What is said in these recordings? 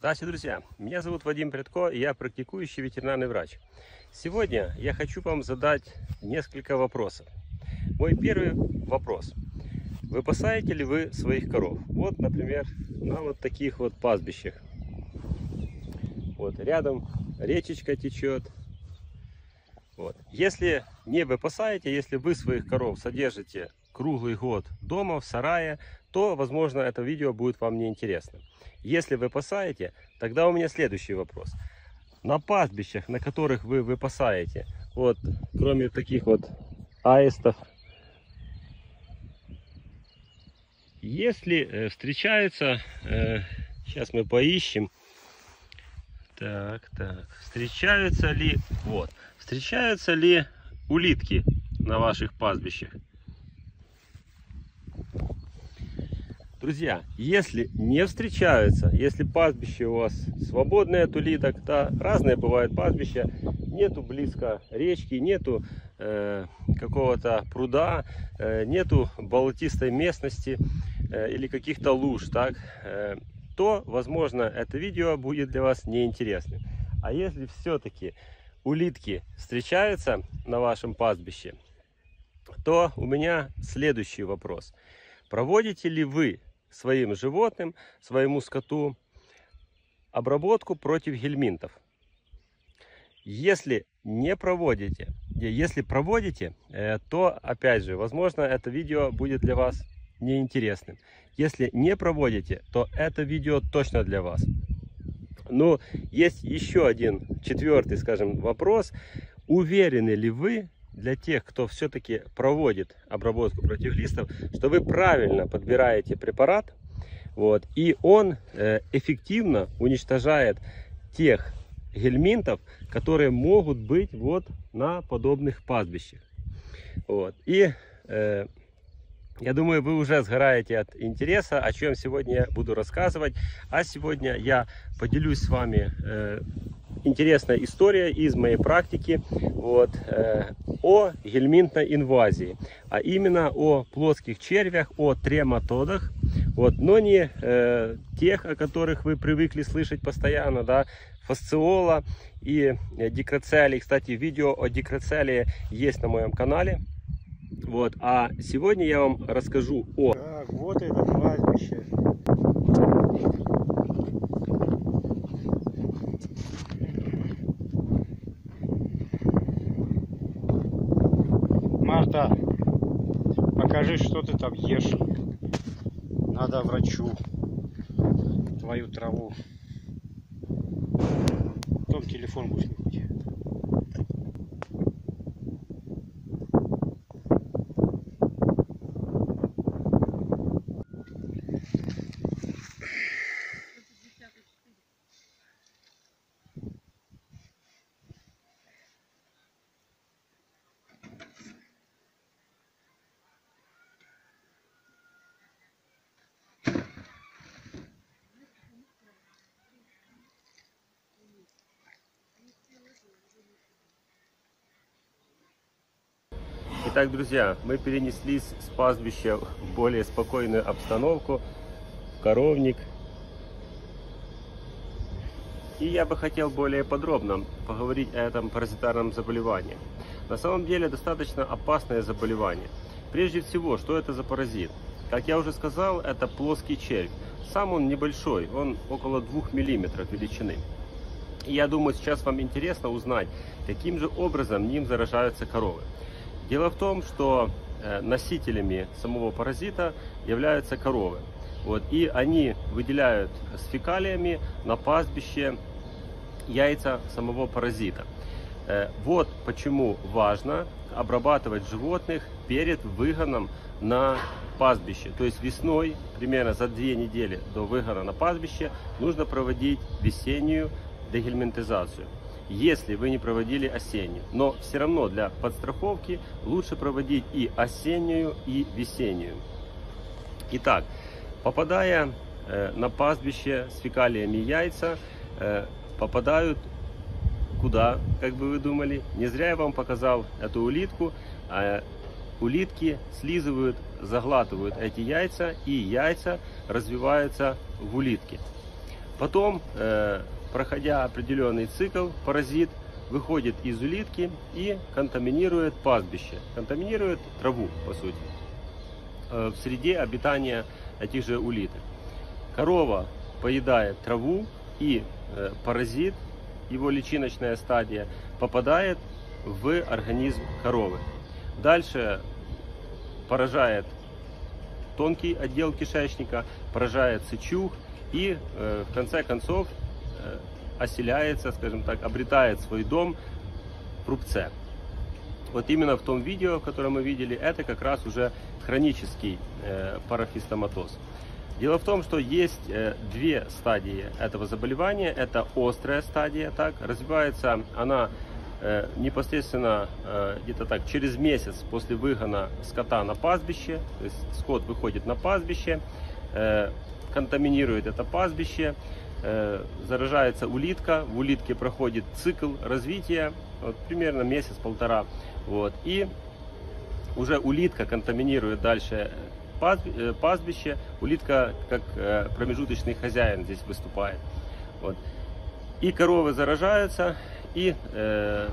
Здравствуйте, друзья! Меня зовут Вадим Прядко, и я практикующий ветеринарный врач. Сегодня я хочу вам задать несколько вопросов. Мой первый вопрос. Выпасаете ли вы своих коров? Вот, например, на вот таких вот пастбищах. Вот рядом речечка течет. Вот. Если не выпасаете, если вы своих коров содержите круглый год дома, в сарае, то, возможно, это видео будет вам неинтересно. Если вы пасаете, тогда у меня следующий вопрос. На пастбищах, на которых вы выпасаете, вот, кроме таких вот аистов, если э, встречаются, э, сейчас мы поищем, так, так, встречаются ли, вот, встречаются ли улитки на ваших пастбищах? Друзья, если не встречаются, если пастбище у вас свободное от улиток, да, разные бывают пастбища, нету близко речки, нету э, какого-то пруда, э, нету болотистой местности э, или каких-то луж, так, э, то, возможно, это видео будет для вас неинтересным. А если все-таки улитки встречаются на вашем пастбище, то у меня следующий вопрос. Проводите ли вы своим животным, своему скоту обработку против гельминтов. Если не проводите, если проводите, э, то опять же, возможно, это видео будет для вас неинтересным. Если не проводите, то это видео точно для вас. Но есть еще один четвертый, скажем, вопрос. Уверены ли вы, для тех, кто все-таки проводит обработку против листов, что вы правильно подбираете препарат, вот, и он э, эффективно уничтожает тех гельминтов, которые могут быть вот на подобных пастбищах. Вот. И э, я думаю, вы уже сгораете от интереса, о чем сегодня я буду рассказывать. А сегодня я поделюсь с вами э, интересная история из моей практики вот, э, о гельминтной инвазии, а именно о плоских червях, о трематодах, вот, но не э, тех, о которых вы привыкли слышать постоянно, да, фасциола и дикроцелии. Кстати, видео о дикроцелии есть на моем канале. Вот, а сегодня я вам расскажу о... Так, вот это кладбище. Там ешь. Надо врачу твою траву. Потом телефон будешь Итак, друзья, мы перенеслись с пастбища в более спокойную обстановку, коровник. И я бы хотел более подробно поговорить о этом паразитарном заболевании. На самом деле достаточно опасное заболевание. Прежде всего, что это за паразит? Как я уже сказал, это плоский червь. Сам он небольшой, он около 2 мм величины. И я думаю, сейчас вам интересно узнать, каким же образом ним заражаются коровы. Дело в том, что э, носителями самого паразита являются коровы. Вот, и они выделяют с фекалиями на пастбище яйца самого паразита. Э, вот почему важно обрабатывать животных перед выгоном на пастбище. То есть весной, примерно за две недели до выгона на пастбище, нужно проводить весеннюю дегельминтизацию если вы не проводили осеннюю. Но все равно для подстраховки лучше проводить и осеннюю, и весеннюю. Итак, попадая э, на пастбище с фекалиями яйца, э, попадают куда, как бы вы думали? Не зря я вам показал эту улитку. А улитки слизывают, заглатывают эти яйца, и яйца развиваются в улитке. Потом, э, проходя определенный цикл, паразит выходит из улитки и контаминирует пастбище, контаминирует траву, по сути, э, в среде обитания этих же улиток. Корова поедает траву и э, паразит, его личиночная стадия, попадает в организм коровы. Дальше поражает тонкий отдел кишечника, поражает сычуг и э, в конце концов оселяется, скажем так, обретает свой дом в рубце. Вот именно в том видео, которое мы видели, это как раз уже хронический э, парафистоматоз. Дело в том, что есть э, две стадии этого заболевания. Это острая стадия, так, развивается она э, непосредственно э, где-то так через месяц после выгона скота на пастбище. То есть скот выходит на пастбище, э, контаминирует это пастбище, э, заражается улитка, в улитке проходит цикл развития, вот, примерно месяц-полтора. Вот, и уже улитка контаминирует дальше пастб- э, пастбище, улитка как э, промежуточный хозяин здесь выступает. Вот. И коровы заражаются, и э,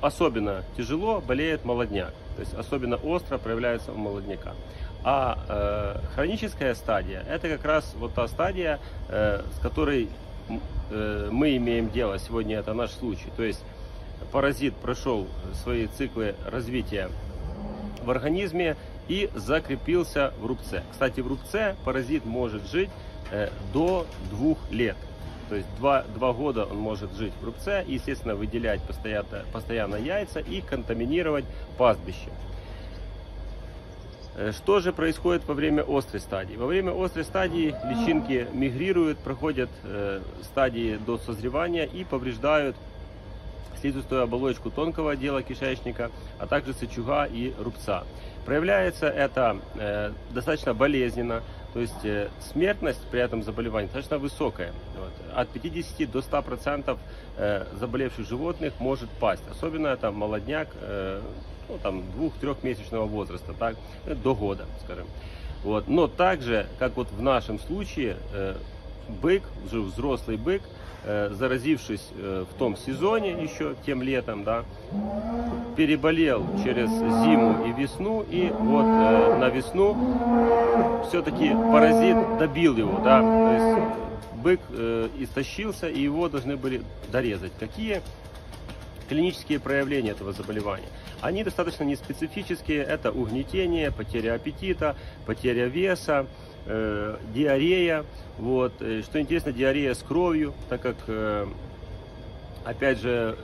особенно тяжело болеет молодняк. То есть особенно остро проявляется у молодняка. А э, хроническая стадия это как раз вот та стадия, э, с которой э, мы имеем дело. Сегодня это наш случай. То есть паразит прошел свои циклы развития в организме и закрепился в рубце. Кстати, в рубце паразит может жить э, до двух лет. То есть два, два года он может жить в рубце, и, естественно, выделять постоянно, постоянно яйца и контаминировать пастбище. Э, Что же происходит во время острой стадии? Во время острой стадии личинки мигрируют, проходят э, стадии до созревания и повреждают слизистую оболочку тонкого отдела кишечника, а также сычуга и рубца. Проявляется это э, достаточно болезненно, то есть э, смертность при этом заболевании достаточно высокая. Вот. От 50 до 100 процентов э, заболевших животных может пасть. Особенно это молодняк э, ну, там, двух-трехмесячного возраста, так, до года, скажем. Вот. Но также, как вот в нашем случае, бык, уже взрослый бык, э, заразившись э, в том сезоне еще, тем летом, да, переболел через зиму и весну, и вот э, на весну все-таки паразит добил его, да, то есть бык э, истощился, и его должны были дорезать. Какие клинические проявления этого заболевания? Они достаточно неспецифические, это угнетение, потеря аппетита, потеря веса, э, диарея. Вот. Э, Что интересно, диарея с кровью, так как, э, опять же,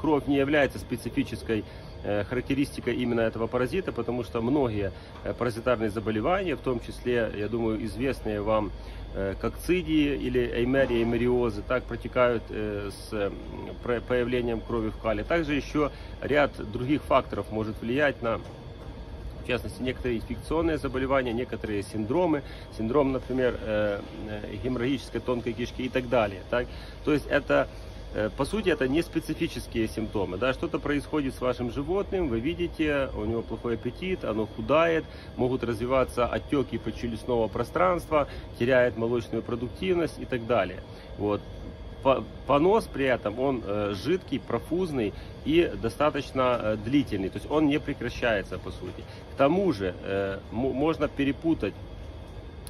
кровь не является специфической э, характеристикой именно этого паразита, потому что многие э, паразитарные заболевания, в том числе, я думаю, известные вам кокцидии или эймерия, эймериозы, так протекают с появлением крови в кале. Также еще ряд других факторов может влиять на в частности, некоторые инфекционные заболевания, некоторые синдромы, синдром, например, э, э, геморрагической тонкой кишки и так далее. Так? То есть это, э, по сути, это не специфические симптомы. Да? Что-то происходит с вашим животным, вы видите, у него плохой аппетит, оно худает, могут развиваться отеки подчелюстного пространства, теряет молочную продуктивность и так далее. Вот понос при этом он э, жидкий, профузный и достаточно э, длительный, то есть он не прекращается по сути. К тому же э, можно перепутать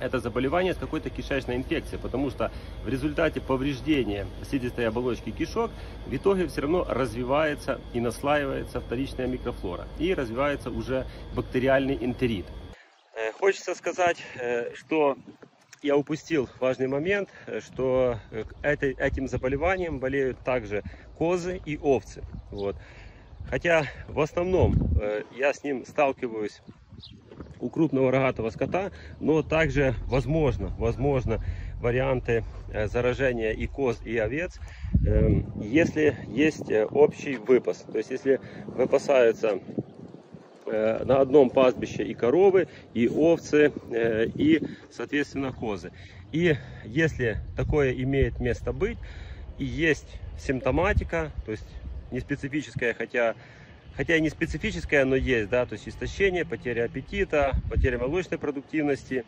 это заболевание с какой-то кишечной инфекцией, потому что в результате повреждения слизистой оболочки кишок в итоге все равно развивается и наслаивается вторичная микрофлора и развивается уже бактериальный энтерит. Хочется сказать, что я упустил важный момент, э, что э, этим заболеванием болеют также козы и овцы. Вот. Хотя в основном э, я с ним сталкиваюсь у крупного рогатого скота, но также возможно, возможно варианты заражения и коз, и овец, эм, если есть общий выпас. То есть если выпасаются на одном пастбище и коровы, и овцы, э, и, соответственно, козы. И если такое имеет место быть, и есть симптоматика, то есть не специфическая, хотя, хотя и не специфическая, но есть, да, то есть истощение, потеря аппетита, потеря молочной продуктивности,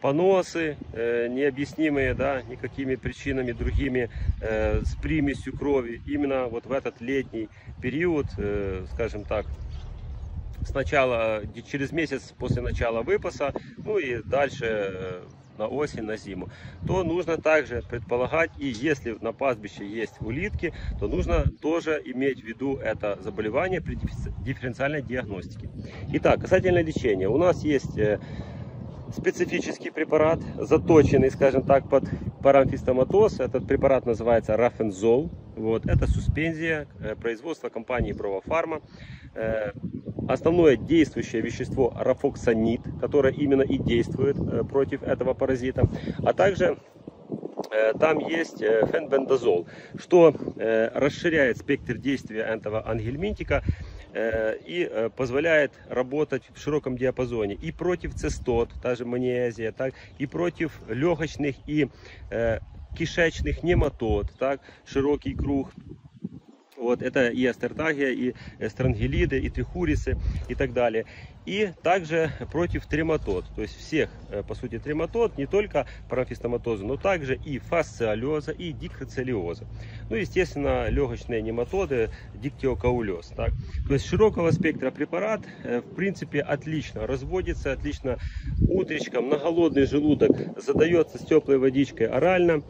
поносы э, необъяснимые, да, никакими причинами другими э, с примесью крови. Именно вот в этот летний период, э, скажем так, сначала через месяц после начала выпаса, ну и дальше э, на осень, на зиму, то нужно также предполагать, и если на пастбище есть улитки, то нужно тоже иметь в виду это заболевание при дифференциальной диагностике. Итак, касательно лечения. У нас есть э, специфический препарат, заточенный, скажем так, под парамфистоматоз. Этот препарат называется рафензол. Вот. Это суспензия э, производства компании Провофарма. Основное действующее вещество рафоксанид, которое именно и действует э, против этого паразита. А также э, там есть э, фенбендазол, что расширяет спектр действия этого ангельминтика и позволяет работать в широком диапазоне и против цистот, та же маниезия, так, и против легочных и кишечных нематод, так, широкий круг. Вот, это и астертагия, и странгелиды, и трихурисы и так далее. И также против трематод, то есть всех, э, по сути, трематод, не только парамфистоматоза, но также и фасциолеза, и дикроцелиоза. Ну, естественно, легочные нематоды, диктиокаулез. Так? То есть широкого спектра препарат, э, в принципе, отлично разводится, отлично утречком на голодный желудок задается с теплой водичкой орально,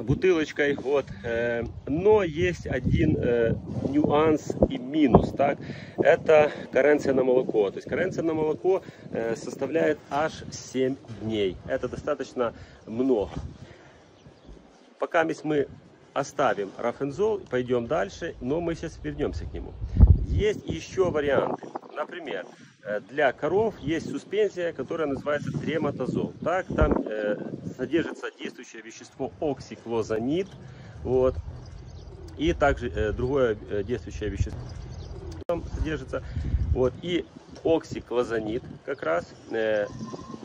бутылочкой, вот. э, Но есть один э, нюанс и минус, так? Это каренция на молоко. То есть каренция на молоко э, составляет аж 7 дней. Это достаточно много. Пока мы оставим рафензол, пойдем дальше, но мы сейчас вернемся к нему. Есть еще варианты. Например, для коров есть суспензия, которая называется трематозол. Так, там э, содержится действующее вещество оксиклозанид. Вот. И также э, другое э, действующее вещество там содержится. Вот. И оксиклозанид как раз э,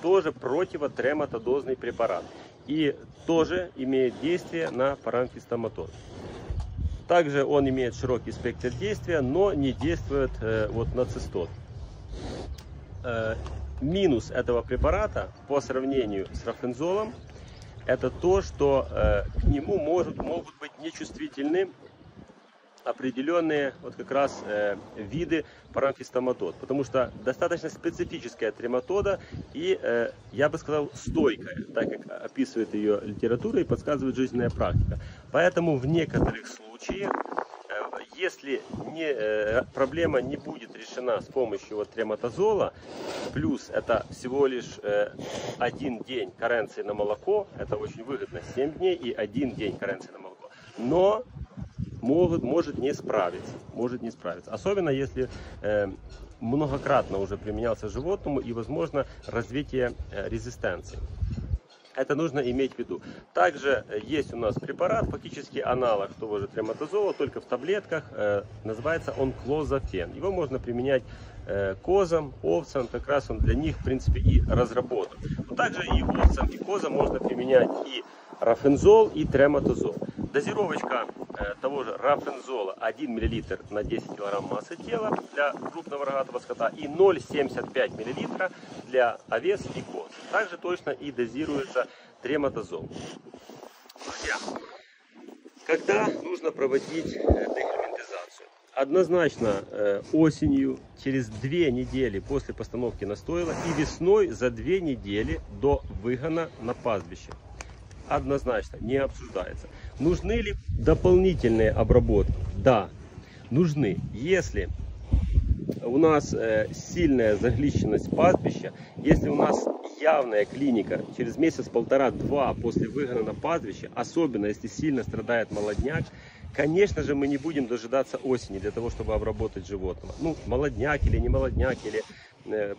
тоже противотрематодозный препарат. И тоже имеет действие на парамфистоматоз. Также он имеет широкий спектр действия, но не действует э, вот на цистот. Э, минус этого препарата по сравнению с рафензолом это то, что э, к нему может, могут быть нечувствительны определенные вот как раз э, виды парамфистоматод, потому что достаточно специфическая трематода и, э, я бы сказал, стойкая, так как описывает ее литература и подсказывает жизненная практика. Поэтому в некоторых случаях, если не, э, проблема не будет решена с помощью вот трематозола, плюс это всего лишь э, один день каренции на молоко, это очень выгодно, 7 дней и один день каренции на молоко. Но могут, может не справиться. Может не справиться. Особенно если э, многократно уже применялся животному и возможно развитие резистенции. Это нужно иметь в виду. Также э, есть у нас препарат, фактически аналог того же трематозола, только в таблетках. э, называется он клозафен. Его можно применять э, козам, овцам, как раз он для них, в принципе, и разработан. Но также и овцам, и козам можно применять и рафензол, и трематозол. Дозировочка э, того же рафензола 1 мл на 10 кг массы тела для крупного рогатого скота и 0,75 мл для овец и коз. Также точно и дозируется трематозол. Друзья, когда нужно проводить э, дегельминтизацию? Однозначно э, осенью, через две недели после постановки настойла и весной за две недели до выгона на пастбище. Однозначно, не обсуждается. Нужны ли дополнительные обработки? Да, нужны. Если у нас э, сильная заглищенность пастбища, если у нас явная клиника через месяц, полтора-два после выгона на пастбище, особенно если сильно страдает молодняк, конечно же мы не будем дожидаться осени для того, чтобы обработать животного. Ну, молодняк или не молодняк, или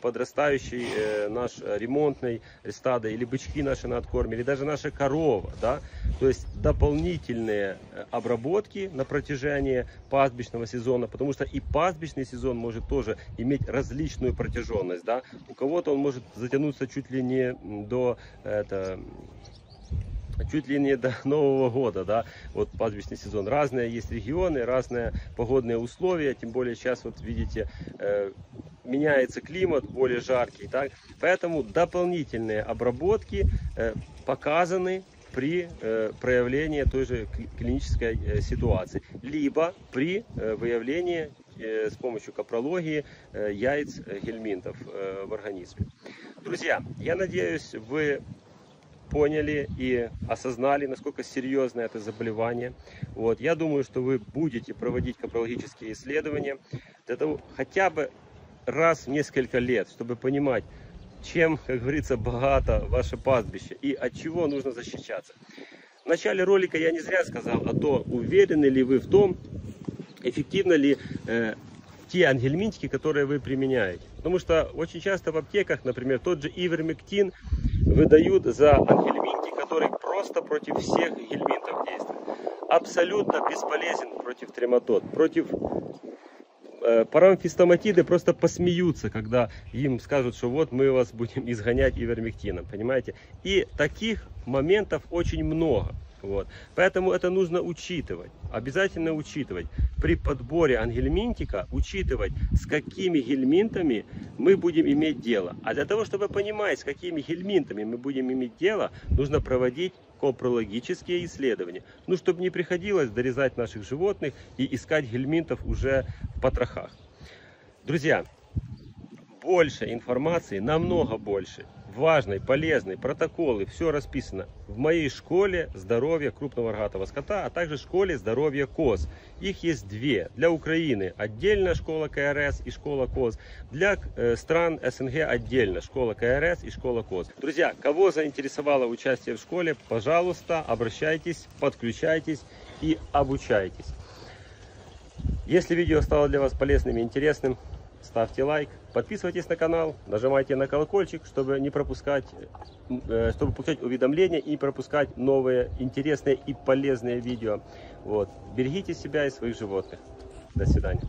подрастающий э, наш ремонтный стадо, или бычки наши на откорме, или даже наша корова, да, то есть дополнительные э, обработки на протяжении пастбищного сезона, потому что и пастбищный сезон может тоже иметь различную протяженность, да, у кого-то он может затянуться чуть ли не до это, чуть ли не до Нового года, да, вот пастбищный сезон. Разные есть регионы, разные погодные условия, тем более сейчас вот видите, э, меняется климат, более жаркий. Так? Поэтому дополнительные обработки э, показаны при э, проявлении той же кли- клинической э, ситуации, либо при э, выявлении э, с помощью капрологии э, яиц э, гельминтов в организме. Друзья, я надеюсь, вы поняли и осознали, насколько серьезно это заболевание. Вот. Я думаю, что вы будете проводить капрологические исследования для того, хотя бы раз в несколько лет, чтобы понимать, чем, как говорится, богато ваше пастбище и от чего нужно защищаться. В начале ролика я не зря сказал, а то уверены ли вы в том, эффективно ли э, те ангельминтики, которые вы применяете. Потому что очень часто в аптеках, например, тот же ивермектин выдают за ангельминтик, который просто против всех гельминтов действует. Абсолютно бесполезен против трематод, против э, парамфистоматиды просто посмеются, когда им скажут, что вот мы вас будем изгонять ивермектином, понимаете? И таких моментов очень много. Вот. Поэтому это нужно учитывать, обязательно учитывать. При подборе ангельминтика учитывать, с какими гельминтами мы будем иметь дело. А для того, чтобы понимать, с какими гельминтами мы будем иметь дело, нужно проводить копрологические исследования. Ну, чтобы не приходилось дорезать наших животных и искать гельминтов уже в потрохах. Друзья, больше информации, намного больше, важной, полезной, протоколы, все расписано в моей школе здоровья крупного рогатого скота, а также школе здоровья коз. Их есть две. Для Украины отдельная школа КРС и школа коз. Для э, стран СНГ отдельно школа КРС и школа коз. Друзья, кого заинтересовало участие в школе, пожалуйста, обращайтесь, подключайтесь и обучайтесь. Если видео стало для вас полезным и интересным, ставьте лайк, подписывайтесь на канал, нажимайте на колокольчик, чтобы не пропускать, э, чтобы получать уведомления и не пропускать новые интересные и полезные видео. Вот. Берегите себя и своих животных. До свидания.